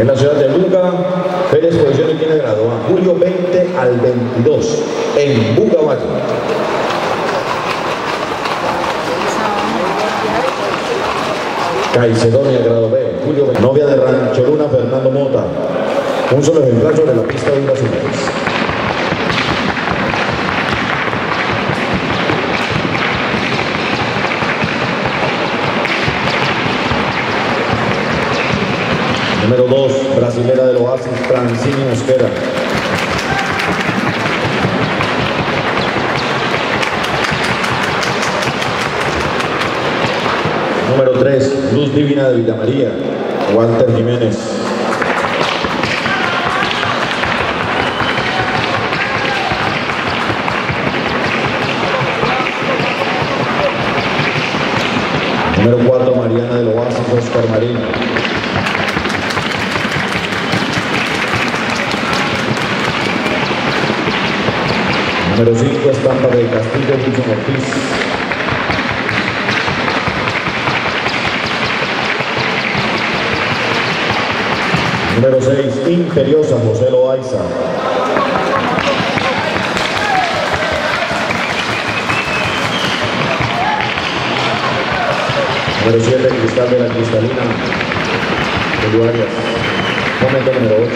En la ciudad de Buga, Pérez Posición tiene grado a julio 20 al 22 en Valle. Caicedonia, grado B, Julio B. Novia de Rancho Luna, Fernando Mota. Un solo ejemplar sobre la pista de las Número 2, brasilera del Oasis, Francini Mosquera. Número 3, Luz Divina de Villa María, Walter Jiménez. Número 4, Mariana del Oasis, Oscar Marín. Número 5, Estampa de Castillo, Wilson Ortiz. Número 6, Imperiosa, José Loaiza. Número 7, Cristal de la Cristalina, Julio Arias. Momento número 8.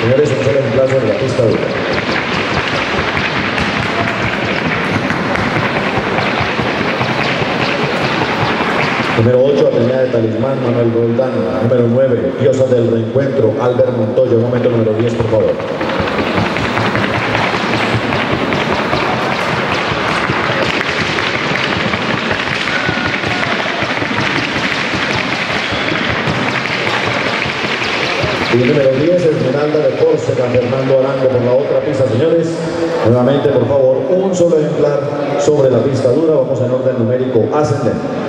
Señores, un solo plazo de la pista dura. Número 8, Atenea de Talismán, Manuel Roldán. Número 9, Diosa del Reencuentro, Albert Montoyo. Momento número 10, por favor. Y número 10, Esmeralda de Córcega, Fernando Arango por la otra pista, señores. Nuevamente, por favor, un solo ejemplar sobre la pista dura. Vamos en orden numérico ascendente.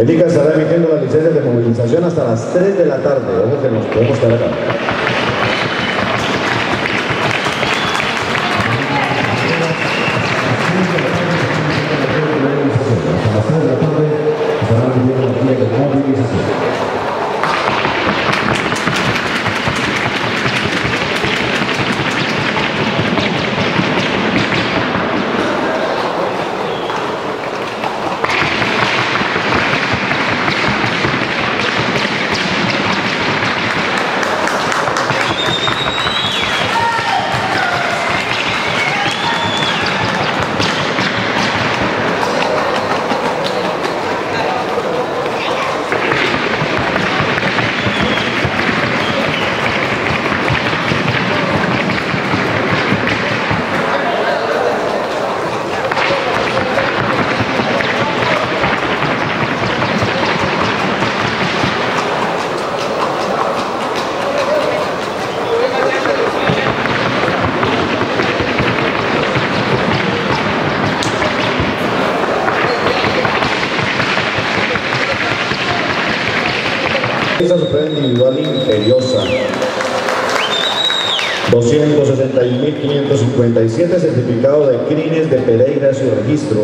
El ICA estará emitiendo las licencias de movilización hasta las 3 de la tarde. Ojo que nos podemos estar. Esa Suprema Individual Imperiosa. 261.557 certificado de crines de Pereira su registro.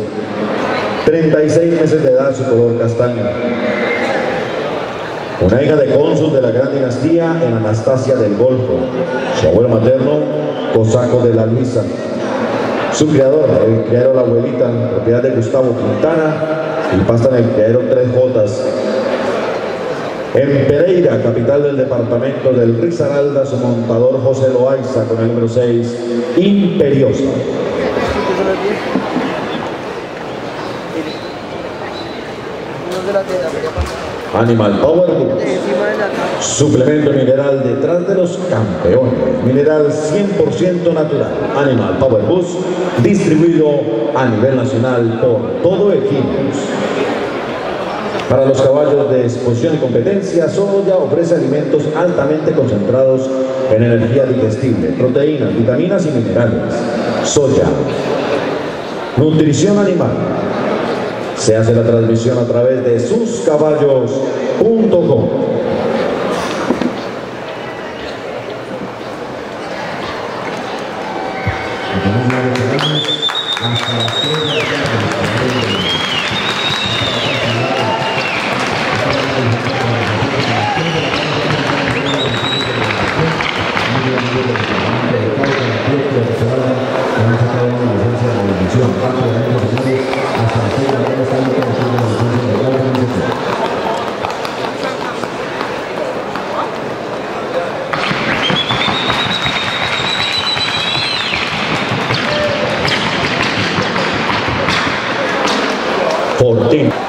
36 meses de edad, su color castaño. Una hija de cónsul de la gran dinastía en Anastasia del Golfo. Su abuelo materno, cosaco de la Luisa. Su criador, el criadero La Abuelita, propiedad de Gustavo Quintana, y pasta en el criadero Tres Jotas, en Pereira, capital del departamento del Risaralda, su montador José Loaiza con el número 6, Imperiosa. Animal Power Suplemento mineral detrás de los campeones. Mineral 100% natural. Animal Power Boost, distribuido a nivel nacional por todo Equipos. Para los caballos de exposición y competencia, Soya ofrece alimentos altamente concentrados en energía digestible, proteínas, vitaminas y minerales. Soya. Nutrición animal. Se hace la transmisión a través de suscaballos.com. Fortín.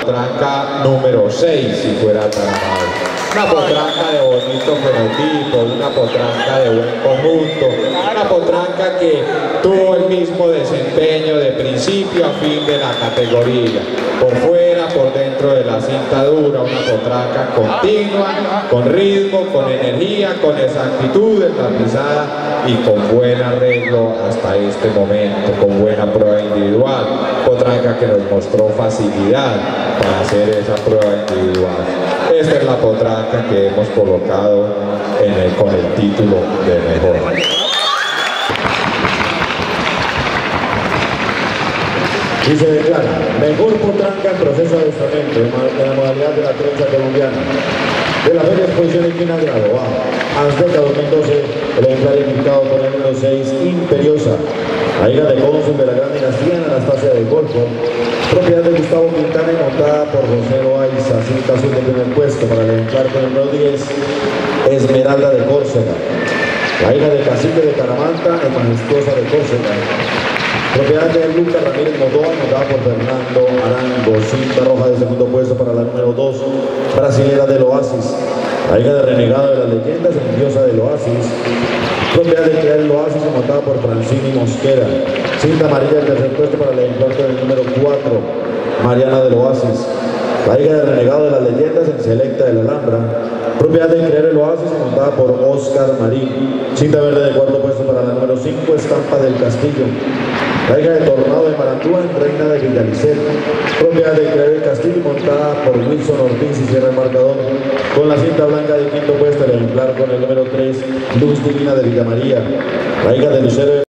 Potranca número 6, si fuera tan. Una potranca de bonito fenotipo, una potranca de buen conjunto, una potranca que tuvo el mismo desempeño de principio a fin de la categoría. Por fuera, por dentro de la cinta dura, una potranca continua, con ritmo, con energía, con exactitud en la pisada y con buen arreglo hasta este momento, con buena prueba individual. Potranca que nos mostró facilidad para hacer esa prueba individual. Esta es la potranca que hemos colocado con el título de mejor. Y se declara mejor potranca en proceso de adiestramiento en la modalidad de la trenza colombiana de la Feria Exposición Equina Grado A. Azteca 2012, el ejemplar indicado por el número 6, Imperiosa. La hija de cónsul de la gran dinastía en Anastasia del Golfo, propiedad de Gustavo Quintana y montada por José Loaiza, cinta azul de primer puesto para el ejemplar con el número 10, Esmeralda de Córcega. La hija de Cacique de Caramanta, el majestuosa de Córcega. Propiedad de Lucas Ramírez Modoa, montada por Fernando Arango, cinta roja de segundo puesto para la número 2, brasilera del Oasis. La hija de Renegado de las Leyendas, envidiosa del Oasis. Propiedad de Crear el Oasis, montada por Francini Mosquera. Cinta amarilla del tercer puesto para el ejemplar con el número 4, Mariana del Oasis. La hija de Renegado de las Leyendas, en Selecta de la Alhambra. Propiedad de Crear el Oasis, montada por Oscar Marín. Cinta verde de cuarto puesto para la número 5, Estampa del Castillo. Hija de Tornado de Marantúa en Reina de Villalicet, propiedad de Crear el Castillo montada por Wilson Ortiz y cierra el marcador. Con la cinta blanca de quinto puesto, el ejemplar con el número 3, Luz Divina de Villa María. Hija de Lucero